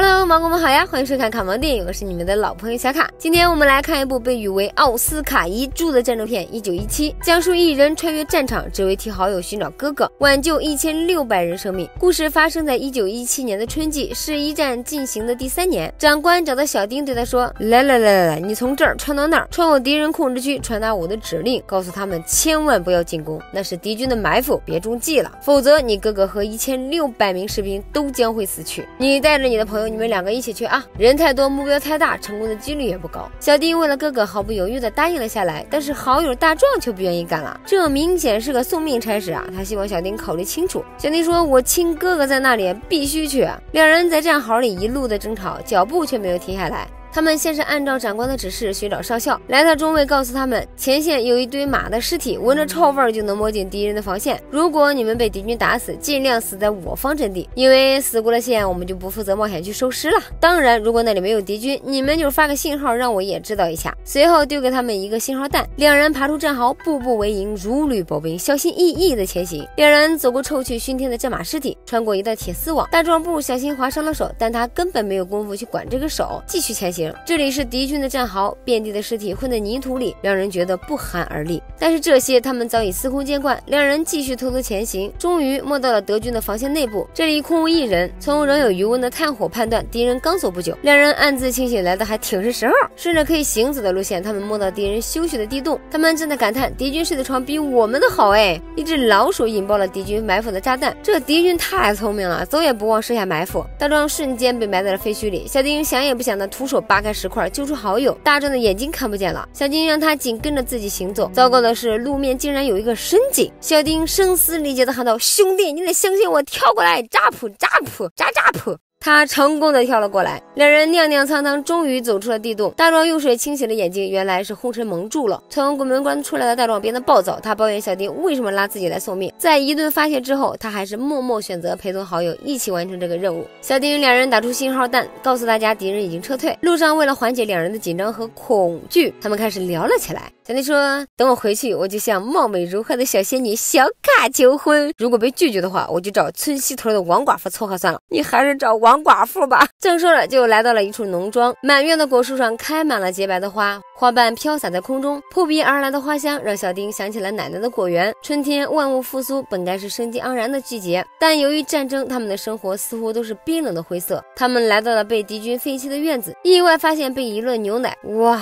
Hello，毛哥们好呀，欢迎收看卡毛电影，我是你们的老朋友小卡。今天我们来看一部被誉为奥斯卡遗著的战争片《一九一七》，讲述一人穿越战场，只为替好友寻找哥哥，挽救一千六百人生命。故事发生在一九一七年的春季，是一战进行的第三年。长官找到小丁，对他说：“来来来来来，你从这儿穿到那儿，穿过敌人控制区，传达我的指令，告诉他们千万不要进攻，那是敌军的埋伏，别中计了，否则你哥哥和一千六百名士兵都将会死去。你带着你的朋友。”你们俩两个一起去啊！人太多，目标太大，成功的几率也不高。小丁为了哥哥，毫不犹豫地答应了下来。但是好友大壮却不愿意干了，这明显是个送命差事啊！他希望小丁考虑清楚。小丁说：“我亲哥哥在那里，必须去。”两人在战壕里一路的争吵，脚步却没有停下来。他们先是按照长官的指示寻找少校，来到中尉告诉他们，前线有一堆马的尸体，闻着臭味就能摸进敌人的防线。如果你们被敌军打死，尽量死在我方阵地，因为死过了线，我们就不负责冒险去收尸了。当然，如果那里没有敌军，你们就发个信号让我也知道一下。随后丢给他们一个信号弹，两人爬出战壕，步步为营，如履薄冰，小心翼翼的前行。两人走过臭气熏天的战马尸体，穿过一道铁丝网，大壮不小心划伤了手，但他根本没有功夫去管这个手，继续前行。这里是敌军的战壕，遍地的尸体混在泥土里，让人觉得不寒而栗。但是这些他们早已司空见惯。两人继续偷偷前行，终于摸到了德军的防线内部。这里空无一人，从仍有余温的炭火判断，敌人刚走不久。两人暗自庆幸来的还挺是时候。顺着可以行走的路线，他们摸到敌人休息的地洞，他们正在感叹敌军睡的床比我们的好哎。一只老鼠引爆了敌军埋伏的炸弹，这敌军太聪明了，走也不忘设下埋伏。大壮瞬间被埋在了废墟里，小丁想也不想的徒手扒开石。块救出好友，大壮的眼睛看不见了。小丁让他紧跟着自己行走。糟糕的的是，路面竟然有一个深井。小丁声嘶力竭地喊道：“兄弟，你得相信我，跳过来！扎普扎普扎扎普！”他成功的跳了过来，两人踉踉跄跄，终于走出了地洞。大壮用水清洗了眼睛，原来是红尘蒙住了。从鬼门关出来的大壮变得暴躁，他抱怨小丁为什么拉自己来送命。在一顿发泄之后，他还是默默选择陪同好友一起完成这个任务。小丁两人打出信号弹，告诉大家敌人已经撤退。路上为了缓解两人的紧张和恐惧，他们开始聊了起来。小丁说：“等我回去，我就向貌美如花的小仙女小卡求婚。如果被拒绝的话，我就找村西头的王寡妇撮合算了。你还是找王寡妇吧。”正说着，就来到了一处农庄，满院的果树上开满了洁白的花，花瓣飘洒在空中，扑鼻而来的花香让小丁想起了奶奶的果园。春天万物复苏，本该是生机盎然的季节，但由于战争，他们的生活似乎都是冰冷的灰色。他们来到了被敌军废弃的院子，意外发现被遗落牛奶，哇！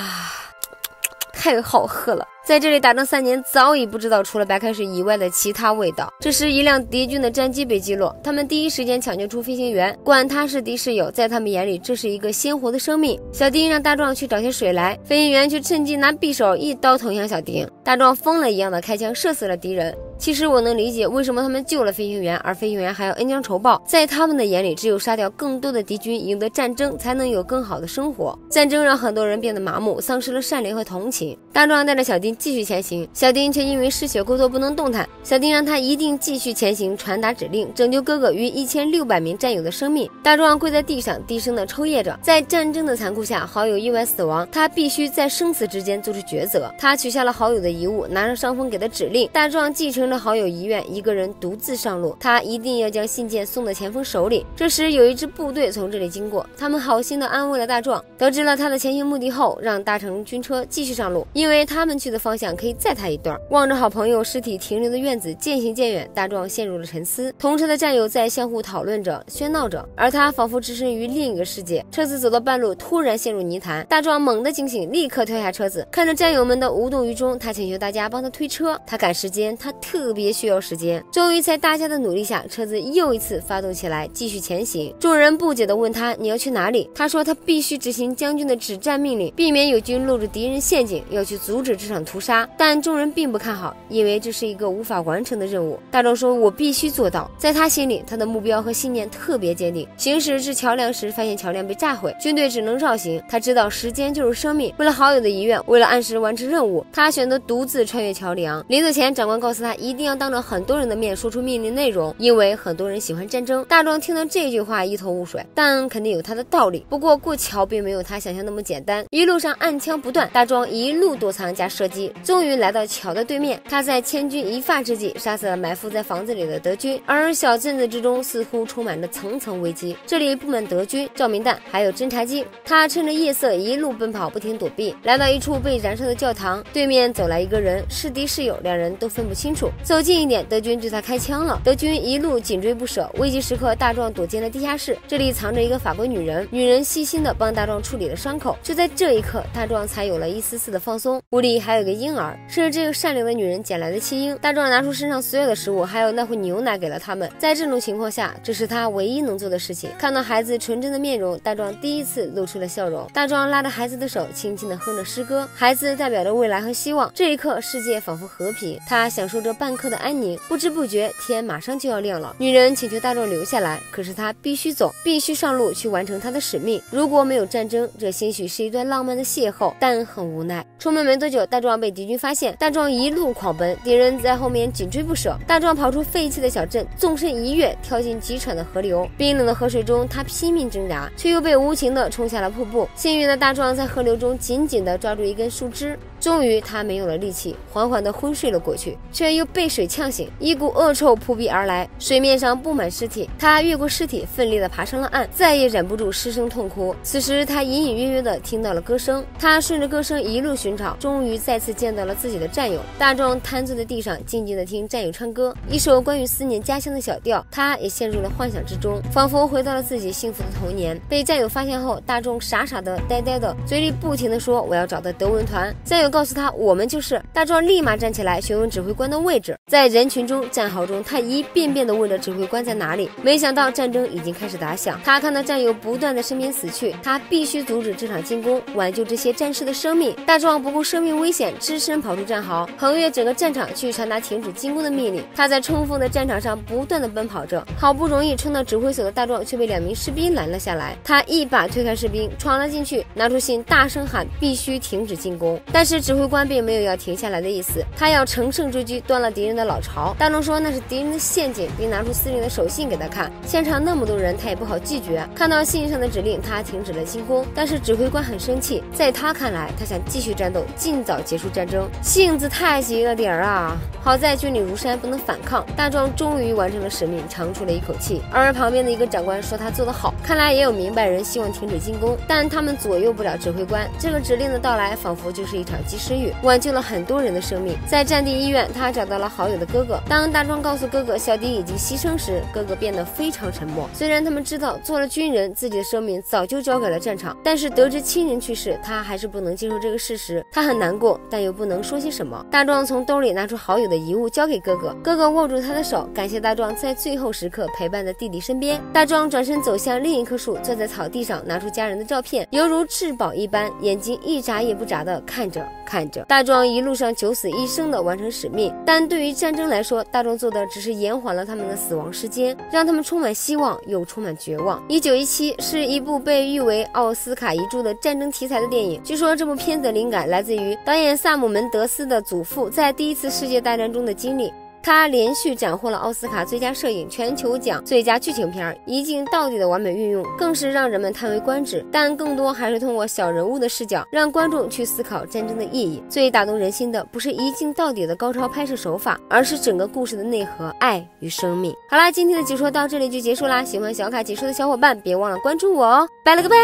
太好喝了，在这里打仗三年，早已不知道除了白开水以外的其他味道。这时，一辆敌军的战机被击落，他们第一时间抢救出飞行员，管他是敌是友，在他们眼里，这是一个鲜活的生命。小丁让大壮去找些水来，飞行员却趁机拿匕首一刀捅向小丁，大壮疯了一样的开枪射死了敌人。其实我能理解为什么他们救了飞行员，而飞行员还要恩将仇报。在他们的眼里，只有杀掉更多的敌军，赢得战争，才能有更好的生活。战争让很多人变得麻木，丧失了善良和同情。大壮带着小丁继续前行，小丁却因为失血过多不能动弹。小丁让他一定继续前行，传达指令，拯救哥哥与一千六百名战友的生命。大壮跪在地上，低声的抽噎着。在战争的残酷下，好友意外死亡，他必须在生死之间做出抉择。他取下了好友的遗物，拿着上峰给的指令。大壮继承。着好友遗愿，一个人独自上路。他一定要将信件送到前锋手里。这时，有一支部队从这里经过，他们好心的安慰了大壮。得知了他的前行目的后，让搭乘军车继续上路，因为他们去的方向可以载他一段。望着好朋友尸体停留的院子，渐行渐远，大壮陷入了沉思。同车的战友在相互讨论着、喧闹着，而他仿佛置身于另一个世界。车子走到半路，突然陷入泥潭，大壮猛地惊醒，立刻跳下车子，看着战友们的无动于衷，他请求大家帮他推车。他赶时间，他特。特别需要时间，终于在大家的努力下，车子又一次发动起来，继续前行。众人不解地问他：“你要去哪里？”他说：“他必须执行将军的指战命令，避免友军落入敌人陷阱，要去阻止这场屠杀。”但众人并不看好，因为这是一个无法完成的任务。大壮说：“我必须做到。”在他心里，他的目标和信念特别坚定。行驶至桥梁时，发现桥梁被炸毁，军队只能绕行。他知道时间就是生命，为了好友的遗愿，为了按时完成任务，他选择独自穿越桥梁。临走前，长官告诉他。一一定要当着很多人的面说出命令内容，因为很多人喜欢战争。大壮听到这句话一头雾水，但肯定有他的道理。不过过桥并没有他想象那么简单，一路上暗枪不断，大壮一路躲藏加射击，终于来到桥的对面。他在千钧一发之际杀死了埋伏在房子里的德军，而小镇子之中似乎充满着层层危机。这里布满德军、照明弹，还有侦察机。他趁着夜色一路奔跑，不停躲避，来到一处被燃烧的教堂对面，走来一个人，是敌是友，两人都分不清楚。走近一点，德军对他开枪了。德军一路紧追不舍，危急时刻，大壮躲进了地下室，这里藏着一个法国女人，女人细心的帮大壮处理了伤口。就在这一刻，大壮才有了一丝丝的放松。屋里还有个婴儿，是这个善良的女人捡来的弃婴。大壮拿出身上所有的食物，还有那壶牛奶给了他们。在这种情况下，这是他唯一能做的事情。看到孩子纯真的面容，大壮第一次露出了笑容。大壮拉着孩子的手，轻轻的哼着诗歌，孩子代表着未来和希望。这一刻，世界仿佛和平，他享受着半片刻的安宁。不知不觉，天马上就要亮了。女人请求大壮留下来，可是他必须走，必须上路去完成他的使命。如果没有战争，这兴许是一段浪漫的邂逅，但很无奈。出门没多久，大壮被敌军发现，大壮一路狂奔，敌人在后面紧追不舍。大壮跑出废弃的小镇，纵身一跃，跳进急喘的河流。冰冷的河水中，他拼命挣扎，却又被无情的冲下了瀑布。幸运的大壮在河流中紧紧地抓住一根树枝。终于，他没有了力气，缓缓地昏睡了过去，却又被水呛醒，一股恶臭扑鼻而来，水面上布满尸体。他越过尸体，奋力地爬上了岸，再也忍不住失声痛哭。此时，他隐隐约约地听到了歌声，他顺着歌声一路寻找，终于再次见到了自己的战友。大壮瘫坐在地上，静静地听战友唱歌，一首关于思念家乡的小调。他也陷入了幻想之中，仿佛回到了自己幸福的童年。被战友发现后，大壮傻傻的、呆呆的，嘴里不停地说：“我要找到德文团。”战友。告诉他，我们就是大壮，立马站起来询问指挥官的位置。在人群中、战壕中，他一遍遍地问着指挥官在哪里。没想到战争已经开始打响，他看到战友不断在身边死去，他必须阻止这场进攻，挽救这些战士的生命。大壮不顾生命危险，只身跑出战壕，横越整个战场去传达停止进攻的命令。他在冲锋的战场上不断地奔跑着，好不容易冲到指挥所的大壮却被两名士兵拦了下来。他一把推开士兵，闯了进去，拿出信，大声喊：“必须停止进攻！”但是。指挥官并没有要停下来的意思，他要乘胜追击，端了敌人的老巢。大壮说那是敌人的陷阱，并拿出司令的手信给他看。现场那么多人，他也不好拒绝。看到信上的指令，他停止了进攻。但是指挥官很生气，在他看来，他想继续战斗，尽早结束战争，性子太急了点儿啊！好在军令如山，不能反抗。大壮终于完成了使命，长出了一口气。而旁边的一个长官说他做得好，看来也有明白人希望停止进攻，但他们左右不了指挥官。这个指令的到来，仿佛就是一场。及时雨挽救了很多人的生命。在战地医院，他找到了好友的哥哥。当大壮告诉哥哥小迪已经牺牲时，哥哥变得非常沉默。虽然他们知道做了军人，自己的生命早就交给了战场，但是得知亲人去世，他还是不能接受这个事实。他很难过，但又不能说些什么。大壮从兜里拿出好友的遗物交给哥哥，哥哥握住他的手，感谢大壮在最后时刻陪伴在弟弟身边。大壮转身走向另一棵树，坐在草地上，拿出家人的照片，犹如至宝一般，眼睛一眨也不眨地看着。看着大壮一路上九死一生的完成使命，但对于战争来说，大众做的只是延缓了他们的死亡时间，让他们充满希望又充满绝望。一九一七是一部被誉为奥斯卡遗珠的战争题材的电影。据说这部片子的灵感来自于导演萨姆门德斯的祖父在第一次世界大战中的经历。他连续斩获了奥斯卡最佳摄影、全球奖最佳剧情片，一镜到底的完美运用，更是让人们叹为观止。但更多还是通过小人物的视角，让观众去思考战争的意义。最打动人心的不是一镜到底的高超拍摄手法，而是整个故事的内核——爱与生命。好啦，今天的解说到这里就结束啦。喜欢小卡解说的小伙伴，别忘了关注我哦！拜了个拜。